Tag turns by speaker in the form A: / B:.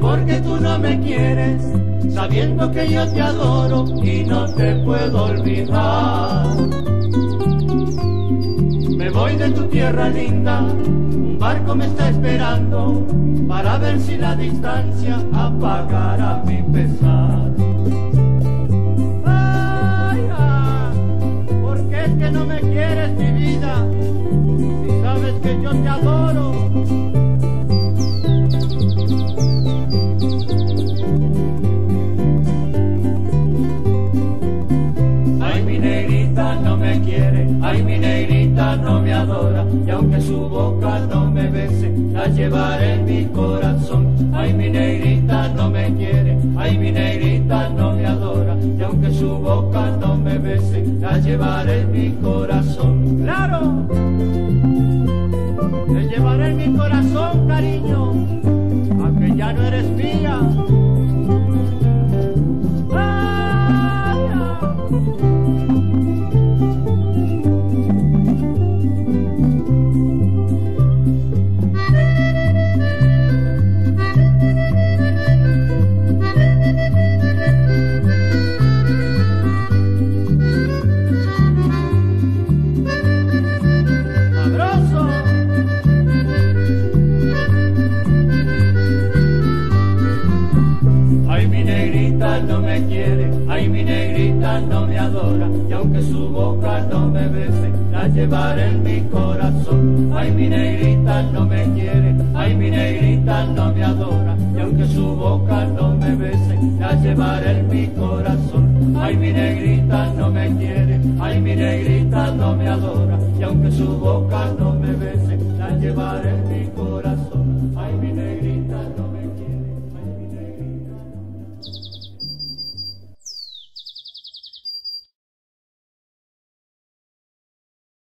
A: porque tú no me quieres, sabiendo que yo te adoro y no te puedo olvidar. Voy de tu tierra linda, un barco me está esperando para ver si la distancia apagará mi pesar. Ay, ah, ¿por qué es que no me quieres mi vida? Si sabes que yo te adoro. Ay, mi negrita no me quiere, ay, mi negrita no me adora, y aunque su boca no me bese, la llevaré en mi corazón. Ay, mi negrita no me quiere, ay, mi negrita no me adora, y aunque su boca no me bese, la llevaré en mi corazón. ¡Claro! Te llevaré en mi corazón, cariño, aunque ya no eres mía. No me quiere, ay, mi negrita no me adora, y aunque su boca no me bese, la llevaré en mi corazón. Ay, mi negrita no me quiere, ay, mi negrita no me adora, y aunque su boca no me bese, la llevaré en mi corazón. Ay, mi negrita no me quiere, ay, mi negrita no me adora, y aunque su boca no